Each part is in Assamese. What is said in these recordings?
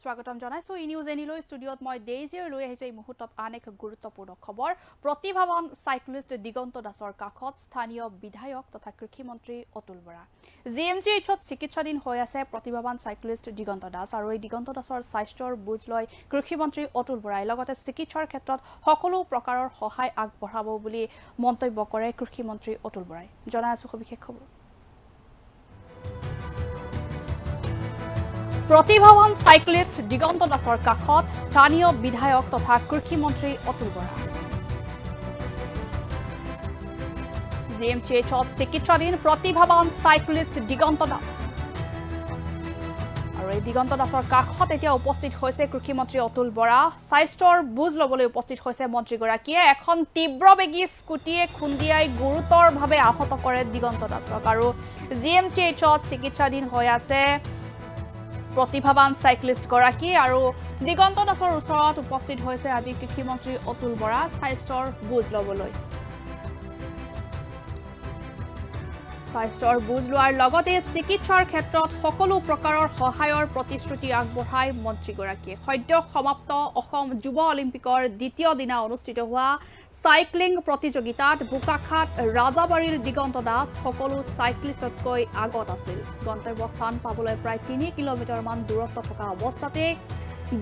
স্বাগতম জনাইছো ই নিউজ এনিলৈ ষ্টুডিঅ'ত মই ডেইজিৰ লৈ আহিছোঁ। এই মুহূৰ্তত আন এক গুৰুত্বপূৰ্ণ খবৰ। প্ৰতিভাৱান চাইক্লিষ্ট দিগন্ত দাসৰ কাষত স্থানীয় বিধায়ক তথা কৃষিমন্ত্ৰী Atul Bora. G M G এইচত চিকিৎসাধীন হৈ আছে প্ৰতিভাৱান চাইক্লিষ্ট দিগন্ত দাস আৰু এই দিগন্ত দাসৰ স্বাস্থ্যৰ বুজ লৈ কৃষিমন্ত্ৰী অতুল বৰাই। লগতে চিকিৎসাৰ ক্ষেত্ৰত সকলো প্ৰকাৰৰ সহায় আগবঢ়াব বুলি মন্তব্য কৰে কৃষিমন্ত্ৰী অতুল বৰাই। জনাই আছো সবিশেষ খবৰ। প্ৰতিভাৱান চাইক্লিষ্ট দিগন্ত দাসৰ কাষত স্থানীয় বিধায়ক তথা কৃষিমন্ত্ৰী Atul Bora. G M C এইচত চিকিৎসাধীন প্ৰতিভাৱান চাইক্লিষ্ট দিগন্ত দাস। আৰু এই দিগন্ত দাসৰ কাষত এতিয়া উপস্থিত হৈছে কৃষিমন্ত্ৰী অতুল বৰা। স্বাস্থ্যৰ বুজ ল'বলৈ উপস্থিত হৈছে মন্ত্ৰীগৰাকীয়ে। এখন তীব্ৰবেগী স্কুটিয়ে খুন্দিয়াই গুৰুতৰভাৱে আহত কৰে দিগন্ত দাসক। আৰু জি এম চি এইচত চিকিৎসাধীন হৈ আছে প্ৰতিভাৱান চাইক্লিষ্টগৰাকী আৰু দিগন্ত দাসৰ ওচৰত উপস্থিত হৈছে আজি কৃষিমন্ত্ৰী অতুল বৰা স্বাস্থ্যৰ বুজ ল'বলৈ। স্বাস্থ্যৰ বুজ লোৱাৰ লগতে চিকিৎসাৰ ক্ষেত্ৰত সকলো প্ৰকাৰৰ সহায়ৰ প্ৰতিশ্ৰুতি আগবঢ়ায় মন্ত্ৰীগৰাকীয়ে। সদ্য সমাপ্ত অসম যুৱ অলিম্পিকৰ দ্বিতীয় দিনা অনুষ্ঠিত হোৱা চাইক্লিং প্ৰতিযোগিতাত বোকাখাত ৰাজাবাৰীৰ দিগন্ত দাস সকলো চাইক্লিষ্টতকৈ আগত আছিল। গন্তব্যস্থান পাবলৈ প্ৰায় তিনি কিলোমিটাৰমান দূৰত্ব থকা অৱস্থাতে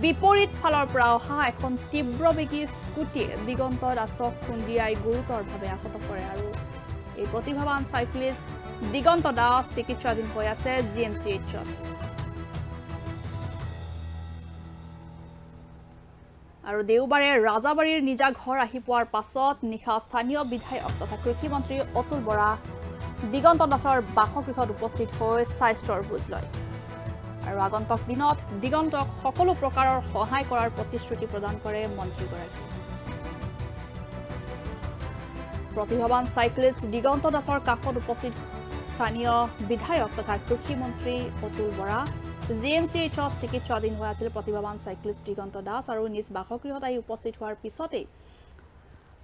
বিপৰীত ফালৰ পৰা অহা এখন তীব্ৰবেগী স্কুটিয়ে দিগন্ত দাসক খুন্দিয়াই গুৰুতৰভাৱে আহত কৰে আৰু এই প্ৰতিভাৱান চাইক্লিষ্ট দিগন্ত দাস চিকিৎসাধীন হৈ আছে জি এম চি এইচত। আৰু দেওবাৰে ৰাজাবাৰীৰ নিজা ঘৰ আহি পোৱাৰ পাছত নিশা স্থানীয় বিধায়ক তথা কৃষিমন্ত্ৰী অতুল বৰা দিগন্ত দাসৰ বাসগৃহত উপস্থিত হৈ স্বাস্থ্যৰ বুজ লয়। আৰু আগন্তুক দিনত দিগন্তক সকলো প্ৰকাৰৰ সহায় কৰাৰ প্ৰতিশ্ৰুতি প্ৰদান কৰে মন্ত্ৰীগৰাকীয়ে। প্ৰতিভাৱান চাইক্লিষ্ট দিগন্ত দাসৰ কাষত উপস্থিত স্থানীয় বিধায়ক তথা কৃষিমন্ত্ৰী Atul Bora G M C এইচত চিকিৎসাধীন হৈ আছিল প্ৰতিভাৱান চাইক্লিষ্ট দিগন্ত দাস আৰু নিজ বাসগৃহত আহি উপস্থিত হোৱাৰ পিছতেই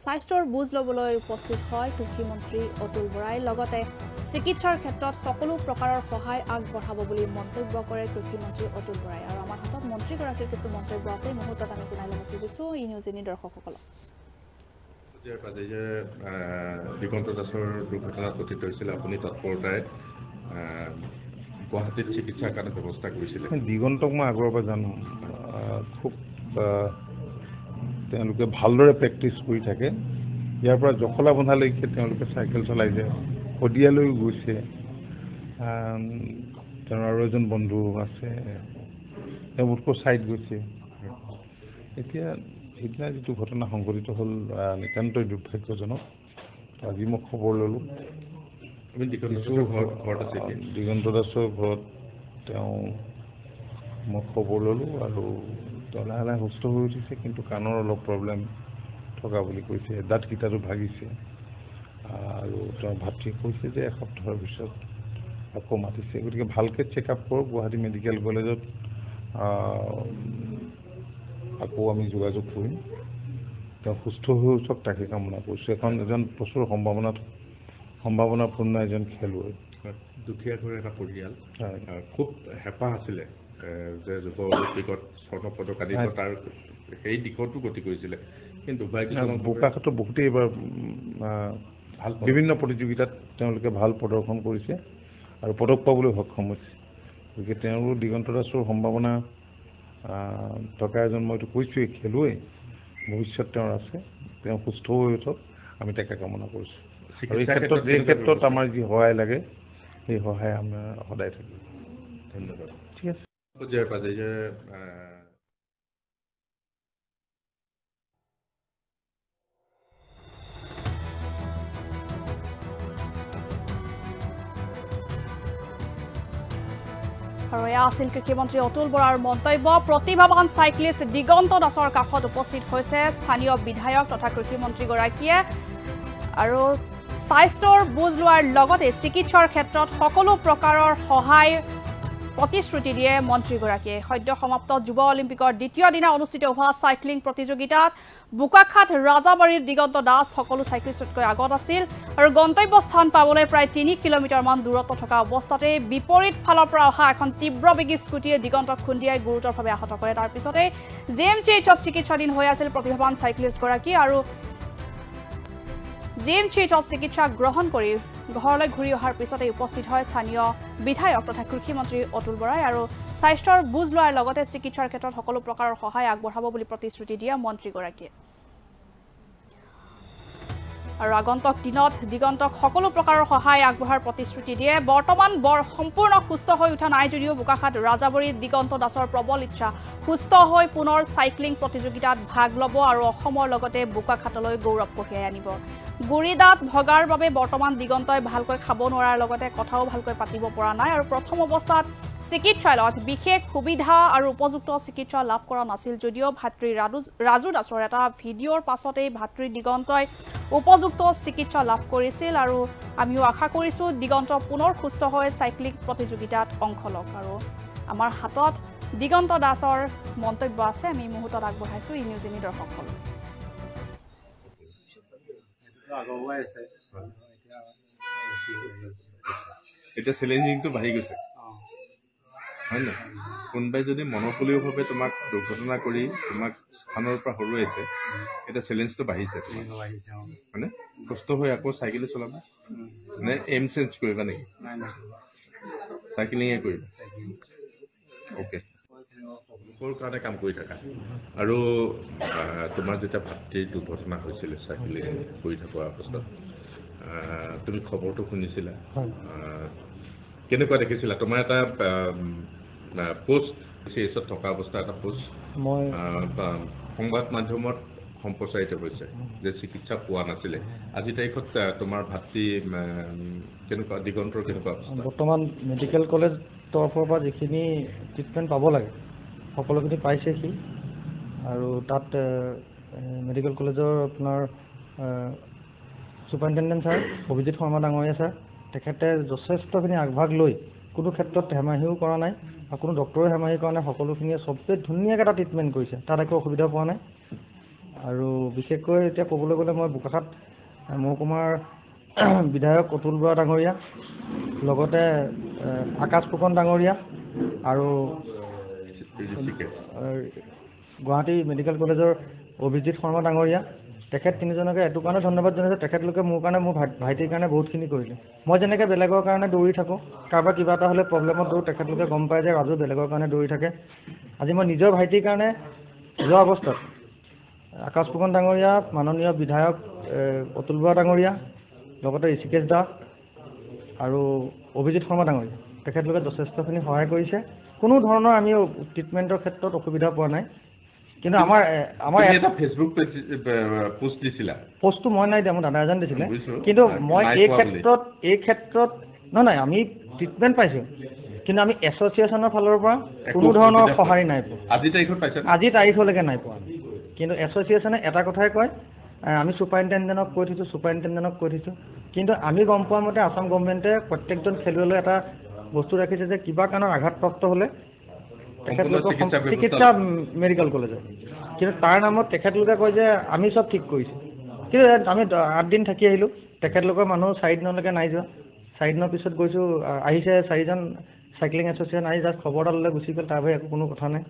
স্বাস্থ্যৰ বুজ ল'বলৈ উপস্থিত হয় কৃষিমন্ত্ৰী অতুল বৰাই। লগতে চিকিৎসাৰ ক্ষেত্ৰত সকলো প্ৰকাৰৰ সহায় আগবঢ়াব বুলি মন্তব্য কৰে কৃষিমন্ত্ৰী অতুল বৰাই। আৰু আমাৰ হাতত মন্ত্ৰীগৰাকীৰ কিছু মন্তব্য আছে। এই মুহূৰ্তত আমি শুনাই ল'ব খুজিছোঁ ই নিউজ দৰ্শকসকলক। যে দিগন্ত দাসৰ দুৰ্ঘটনাত পতিত হৈছিল। আপুনি তৎপৰতাৰে গুৱাহাটীত চিকিৎসাৰ কাৰণে ব্যৱস্থা কৰিছিলে? দিগন্তক মই আগৰ পৰা জানো। খুব তেওঁলোকে ভালদৰে প্ৰেক্টিচ কৰি থাকে। ইয়াৰ পৰা জখলা বন্ধালৈকে তেওঁলোকে চাইকেল চলাই যায় শদিয়ালৈও গৈছে। তেওঁৰ আৰু এজন বন্ধু আছে তেওঁ মোতকৈ ছাইড গৈছে। এতিয়া সিদিনা যিটো ঘটনা সংঘটিত হ'ল নিতান্তই দুৰ্ভাগ্যজনক। আজি মই খবৰ ল'লোঁ। দিগন্ত ঘৰ ঘৰত আছে দিগন্ত দাসৰ ঘৰত তেওঁ মই খবৰ ল'লোঁ আৰু তেওঁ লাহে লাহে সুস্থ হৈ উঠিছে কিন্তু কাণৰ অলপ প্ৰব্লেম থকা বুলি কৈছে দাঁতকেইটাটো ভাগিছে। আৰু তেওঁ ভাতৃয়ে কৈছে যে এসপ্তাহৰ পিছত আকৌ মাতিছে। গতিকে ভালকৈ চেক আপ কৰক গুৱাহাটী মেডিকেল কলেজত আকৌ আমি যোগাযোগ কৰিম। তেওঁ সুস্থ হৈ উঠক তাকে কামনা কৰিছোঁ। এখন এজন প্ৰচুৰ সম্ভাৱনাত সম্ভাৱনাপূৰ্ণ এজন খেলুৱৈ। দুখীয়া ঘৰৰ এটা পৰিয়াল। খুব হেঁপাহ আছিলে যে যুৱ অলিম্পিকত স্বৰ্ণ পদক আদি। তাৰ সেই দিশতো গতি কৰিছিলে। কিন্তু বোকাখাতো বহুতেই এইবাৰ ভাল বিভিন্ন প্ৰতিযোগিতাত তেওঁলোকে ভাল প্ৰদৰ্শন কৰিছে আৰু পদক পাবলৈ সক্ষম হৈছে। গতিকে তেওঁৰো দিগন্ত দাসৰ সম্ভাৱনা থকা এজন মইতো কৈছোঁৱেই খেলুৱৈ। ভৱিষ্যত তেওঁৰ আছে তেওঁ সুস্থ হৈ উঠক আমি তাকে কামনা কৰিছোঁ। আৰু এই চিকিৎসাৰ ক্ষেত্ৰত এই? আমাৰ যি সহায় লাগে সেই সহায় আমাৰ সদায় থাকিব ধন্যবাদ। ঠিক আছে। পৰ্যায়ৰ পৰা যে আহ, আৰু এয়া আছিল কৃষিমন্ত্ৰী অতুল বৰাৰ মন্তব্য। প্ৰতিভাৱান চাইক্লিষ্ট দিগন্ত দাসৰ কাষত উপস্থিত হৈছে স্থানীয় বিধায়ক তথা কৃষিমন্ত্ৰীগৰাকীয়ে। আৰু স্বাস্থ্যৰ বুজ লোৱাৰ লগতে চিকিৎসাৰ ক্ষেত্ৰত সকলো প্ৰকাৰৰ সহায় প্ৰতিশ্ৰুতি দিয়ে মন্ত্ৰীগৰাকীয়ে। সদ্য সমাপ্ত যুৱ অলিম্পিকৰ দ্বিতীয় দিনা অনুষ্ঠিত হোৱা চাইক্লিং প্ৰতিযোগিতাত বোকাখাট ৰাজাবাৰীৰ দিগন্ত দাস সকলো চাইক্লিষ্টতকৈ আগত আছিল আৰু গন্তব্যস্থান পাবলৈ প্ৰায় তিনি কিলোমিটাৰমান দূৰত্ব থকা অৱস্থাতে বিপৰীত ফালৰ পৰা অহা এখন তীব্ৰবেগী স্কুটিয়ে দিগন্তক খুন্দিয়াই গুৰুতৰভাৱে আহত কৰে। তাৰ পিছতে জে এম চি এইচত চিকিৎসাধীন হৈ আছিল প্ৰতিভাৱান চাইক্লিষ্টগৰাকী আৰু জি এম চি এইচত চিকিৎসা গ্ৰহণ কৰি ঘৰলৈ ঘূৰি অহাৰ পিছতে উপস্থিত হয় স্থানীয় বিধায়ক তথা কৃষিমন্ত্ৰী অতুল বৰাই আৰু স্বাস্থ্যৰ বুজ লোৱাৰ লগতে চিকিৎসাৰ ক্ষেত্ৰত সকলো প্ৰকাৰৰ সহায় আগবঢ়াব বুলি প্ৰতিশ্ৰুতি দিয়ে মন্ত্ৰীগৰাকীয়ে। আৰু আগন্তুক দিনত দিগন্তক সকলো প্ৰকাৰৰ সহায় আগবঢ়াৰ প্ৰতিশ্ৰুতি দিয়ে। বৰ্তমান বৰ সম্পূৰ্ণ সুস্থ হৈ উঠা নাই যদিও বোকাখাট ৰাজাবৰীত দিগন্ত দাসৰ প্ৰবল ইচ্ছা সুস্থ হৈ পুনৰ চাইক্লিং প্ৰতিযোগিতাত ভাগ ল'ব আৰু অসমৰ লগতে বোকাখাটলৈ গৌৰৱ কঢ়িয়াই আনিব। গুৰি দাঁত ভগাৰ বাবে বৰ্তমান দিগন্তই ভালকৈ খাব নোৱাৰাৰ লগতে কথাও ভালকৈ পাতিব পৰা নাই আৰু প্ৰথম অৱস্থাত চিকিৎসালয়ত বিশেষ সুবিধা আৰু উপযুক্ত চিকিৎসা লাভ কৰা নাছিল যদিও ভাতৃ ৰাজু ৰাজু দাসৰ এটা ভিডিঅ'ৰ পাছতেই ভাতৃ দিগন্তই উপযুক্ত চিকিৎসা লাভ কৰিছিল আৰু আমিও আশা কৰিছোঁ দিগন্ত পুনৰ সুস্থ হৈ চাইক্লিং প্ৰতিযোগিতাত অংশ লওক। আৰু আমাৰ হাতত দিগন্ত দাসৰ মন্তব্য আছে আমি মুহূৰ্তত আগবঢ়াইছোঁ ই নিউজ আছে এতিয়া চেলেঞ্জিংটো বাঢ়ি গৈছে। হয় নাই কোনোবাই যদি মনোকলীয়ভাৱে তোমাক দুৰ্ঘটনা কৰি তোমাক স্থানৰ পৰা হৰুৱাইছে এতিয়া চেলেঞ্জটো বাঢ়িছে হয়নে? সুস্থ হৈ আকৌ চাইকেলে চলাবা। নে এম চেঞ্জ কৰিবা নেকি? নাই নাই। চাইকেলিঙে কৰিবা। অ'কে তেনেকুৱা প্ৰব্লেম সৰু কাৰণে কাম কৰি থাকা। আৰু তোমাৰ যেতিয়া ভাতৃৰ দুৰ্ঘটনা হৈছিলে চাইকেলিং কৰি থকা অৱস্থাত তুমি খবৰটো শুনিছিলা? কেনেকুৱা দেখিছিলা? তোমাৰ এটা পোষ্ট চি এছত থকা অৱস্থা এটা পোষ্ট মই সংবাদ মাধ্যমত সম্প্ৰচাৰিত হৈছে যে চিকিৎসা পোৱা নাছিলে। আজিৰ তাৰিখত তোমাৰ ভাতৃ কেনেকুৱা দিগন্তৰ কেনেকুৱা বৰ্তমান মেডিকেল কলেজ তৰফৰ পৰা যিখিনি ট্ৰিটমেণ্ট পাব লাগে সকলোখিনি পাইছে সি আৰু তাত মেডিকেল কলেজৰ আপোনাৰ ছুপাৰিণ্টেণ্ডেণ্ট ছাৰ অভিজিত শৰ্মা ডাঙৰীয়া ছাৰ তেখেতে যথেষ্টখিনি আগভাগ লৈ কোনো ক্ষেত্ৰত হেমাহিও কৰা নাই আৰু কোনো ডক্টৰেও হেমাহি কৰা নাই সকলোখিনিয়ে চবেই ধুনীয়াকৈ এটা ট্ৰিটমেণ্ট কৰিছে। তাত একো অসুবিধা পোৱা নাই। আৰু বিশেষকৈ এতিয়া ক'বলৈ গ'লে মই বোকাখাট আহ, মহকুমাৰ বিধায়ক অতুল বৰা ডাঙৰীয়া লগতে আকাশ ফুকন ডাঙৰীয়া আৰু গুৱাহাটী মেডিকেল কলেজৰ অভিজিত শৰ্মা ডাঙৰীয়া। তেখেত তিনিজনকে এইটো কাৰণে ধন্যবাদ জনাইছোঁ। তেখেতলোকে মোৰ কাৰণে মোৰ ভাই- ভাইটিৰ কাৰণে বহুতখিনি কৰিলে। মই যেনেকৈ বেলেগৰ কাৰণে দৌৰি থাকোঁ কাৰোবাৰ কিবা এটা হ'লে প্ৰব্লেমত দৌৰোঁ তেখেতলোকে গম পায় যে ৰাজু বেলেগৰ কাৰণে দৌৰি থাকে। আজি মই নিজৰ ভাইটিৰ কাৰণে যোৱা অৱস্থাত আকাশ ফুকন ডাঙৰীয়া মাননীয় বিধায়ক অতুল বৰা ডাঙৰীয়া লগতে ঋষিকেশ দা আৰু অভিজিত শৰ্মা ডাঙৰীয়া। তেখেতলোকে যথেষ্টখিনি সহায় কৰিছে। কোনো ধৰণৰ আমি ট্ৰিটমেণ্টৰ ক্ষেত্ৰত অসুবিধা পোৱা নাই। কিন্তু আমাৰ আমাৰ এটা ফেচবুক পোষ্ট দিছিলা। পষ্টটো মই নাই দিয়া মোৰ দাদা এজন দিছিলে। কিন্তু মই এই। ক্ষেত্ৰত এই ক্ষেত্ৰত নহয় নাই আমি ট্ৰিটমেণ্ট পাইছোঁ। কিন্তু আমি এছ'চিয়েশ্যনৰ ফালৰ পৰা কোনো ধৰণৰ সঁহাৰি নাই। পোৱা। আজিৰ তাৰিখত পাইছা আজি তাৰিখলৈকে নাই পোৱা। কিন্তু এছ'চিয়েশ্যনে এটা কথাই কয় আমি ছুপাৰিণ্টেণ্ডেণ্টক কৈ থৈছোঁ ছুপাৰিণ্টেণ্ডেণ্টক কৈ থৈছোঁ। কিন্তু আমি গম পোৱা মতে আছাম গভৰ্ণমেণ্টে প্ৰত্যেকজন খেলুৱৈলৈ এটা বস্তু ৰাখিছে যে কিবা কাৰণত আঘাতপ্ৰাপ্ত হ'লে তেখেতলোকক চিকিৎসা মেডিকেল কলেজত কিন্তু তাৰ নামত তেখেতলোকে কয় যে আমি চব ঠিক কৰিছোঁ। কিন্তু আমি দ- আঠ দিন থাকি আহিলোঁ। তেখেতলোকৰ মানুহ চাৰিদিনলৈকে নাই যোৱা। চাৰিদিনৰ পিছত গৈছোঁ আহিছে চাৰিজন চাইক্লিং এছ'চিয়েশ্যন আহি জাষ্ট খবৰ এটা ল'লে গুচি গ'ল। তাৰ বাহিৰে একো কোনো কথা নাই।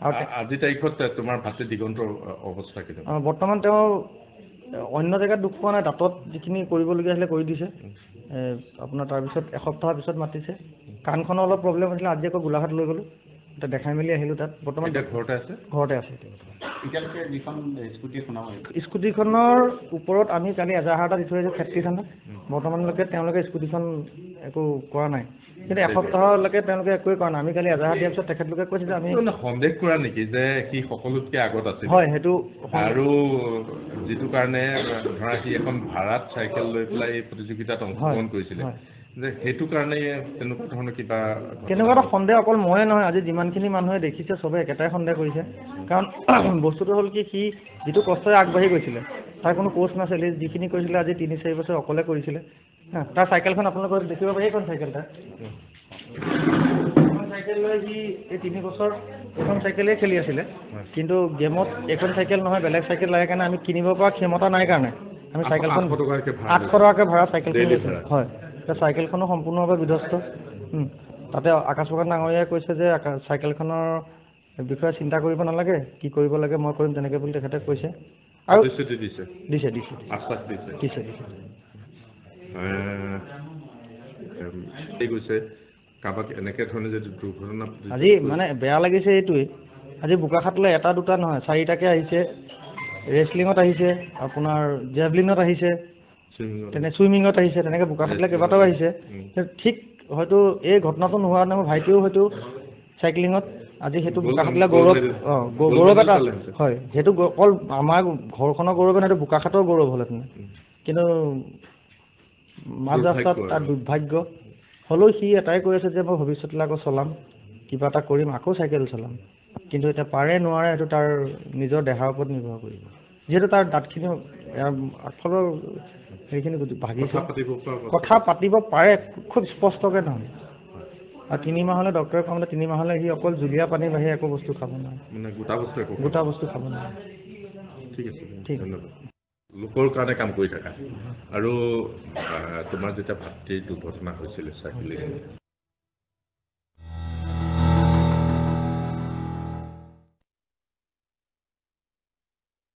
আৰু তে- আ- আজিৰ তাৰিখত তোমাৰ ভাতৃ দিগন্তৰ অৱস্থা বৰ্তমান তেওঁ অন্য জেগাত দুখ পোৱা নাই। দাঁতত যিখিনি কৰিবলগীয়া আছিলে কৰি দিছে। আপোনাৰ তাৰপিছত এসপ্তাহৰ পিছত মাতিছে। কাণখনৰ অলপ প্ৰব্লেম হৈছিলে। আজি আকৌ গোলাঘাট লৈ গ'লোঁ। দেখাই মেলি আহিলোঁ তাত। বৰ্তমান ঘৰতে আছে? ঘৰতে আছে এতিয়া এতিয়ালৈকে যিখন স্কুটি স্কুটিখনৰ ওপৰত আমি কালি এজাহাৰ এটা দি থৈ আহিছোঁ ফেক্টৰী থানাত বৰ্তমানলৈকে তেওঁলোকে স্কুটিখন একো কৰা নাই। কিন্তু এসপ্তাহলৈকে তেওঁলোকে একোৱেই কৰা নাই। আমি কালি এজাহাৰ দিয়াৰ পিছত তেখেতলোকে কৈছে যে আমি সন্দেহ কৰা নেকি যে সি সকলোতকে আগত আছিল হয় সেইটো আৰু যিটো কাৰণে ধৰা সি এখন ভাড়াত চাইকেল লৈ পেলাই এই প্ৰতিযোগিতাত অংশগ্ৰহণ কৰিছিলে। যে সেইটো কাৰণে তেনেকুৱা ধৰণৰ কিবা তেনেকুৱা এটা সন্দেহ অকল ময়ে নহয় আজি যিমানখিনি মানুহে দেখিছে চবে একেটাই সন্দেহ কৰিছে। কাৰণ বস্তুটো হ'ল কি সি যিটো কষ্টৰে আগবাঢ়ি গৈছিলে তাৰ কোনো কোচ নাছিলে যিখিনি কৰিছিলে আজি তিনি চাৰি বছৰ অকলে কৰিছিলে। হা, তাৰ চাইকেলখন আপোনালোকে দেখিব পাৰে এইখন চাইকেল তাৰ? এইখন চাইকেল চাইকেল লৈ সি এই তিনি বছৰ এইখন চাইকেলেই খেলি আছিলে। কিন্তু গেমত এইখন চাইকেল নহয় বেলেগ চাইকেল লাগে কাৰণে আমি কিনিব পৰা ক্ষমতা নাই কাৰণে। আমি চাইকেলখন আঠশ টকাকে ভাড়া লৈছিলোঁ ভাড়া। হয়। চাইকেলখনো সম্পূৰ্ণভাৱে বিধ্বস্ত। তাতে আকাশ প্ৰকাশ ডাঙৰীয়াই কৈছে যে আকা- চাইকেলখনৰ বিষয়ে চিন্তা কৰিব নালাগে কি কৰিব লাগে মই কৰিম তেনেকৈ বুলি তেখেতে কৈছে। আৰু দিছে দিছে। দিছে আশ্বাস দিছে। দিছে দিছে। আহ, উম, এই কৈছে? কাৰোবাক এনেকে ধৰণে যদি দুৰ্ঘটনা আজি মানে বেয়া লাগিছে এইটোৱেই। আজি বোকাখাটলৈ এটা দুটা নহয় চাৰিটাকে আহিছে ৰেচলিঙত আহিছে আপোনাৰ জেভলিনত আহিছে। তেনে চুইমিঙত আহিছে তেনেকৈ বোকাখাটলৈ কেইবাটাও আহিছে। ঠিক হয়তো এই ঘটনাটো নোহোৱা নহয় ভাইটিও হয়তো চাইক্লিঙত আজি সেইটো বোকাখাটলৈ gold গৌৰৱ অঁ গৌৰৱ এটা। হয় সেইটো অকল আমাৰ ঘৰখনৰ গৌৰৱ নহয় সেইটো বোকাখাটৰ গৌৰৱ হ'লহেঁতেন। কিন্তু মাজ ৰাস্তাত তাৰ। দুৰ্ভাগ্য হ'লেও সি এটাই কৈ আছে যে মই ভৱিষ্যতলৈ আকৌ চলাম কিবা এটা কৰিম আকৌ চাইকেল চলাম কিন্তু এতিয়া পাৰে নোৱাৰে সেইটো তাৰ নিজৰ দেহাৰ ওপৰত নিৰ্ভৰ কৰিব যিহেতু তাৰ দাঁতখিনি আগফালৰ সেইখিনি ভাগিছে কথা পাতিব পৰা খুব স্পষ্টকৈ নহয়। আৰু তিনি মাহলৈ ডক্টৰে কওঁতে তিনি মাহলৈ সি অকল জুলীয়া পানীৰ বাহিৰে একো বস্তু খাব নোৱাৰে। গোটা বস্তু একো গোটা বস্তু খাব নোৱাৰে। ঠিক আছে ঠিক। লোকৰ কাৰণে কাম কৰি থাকা। আৰু তোমাৰ যেতিয়া ভাতৃৰ দুৰ্ঘটনা হৈছিলে চাইকেলিং